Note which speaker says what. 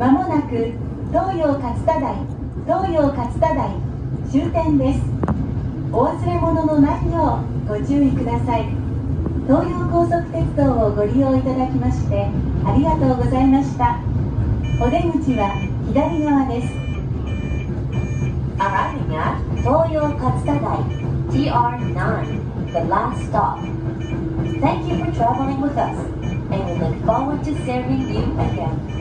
Speaker 1: まもなく東洋勝田台東洋勝田台終点ですお忘れ物のないようご注意ください東洋高速鉄道をご利用いただきましてありがとうございましたお出口は左側です
Speaker 2: Arriving at Toyo Katsudai, TR9, the last stop. Thank you for traveling with us, and we look forward to serving you again.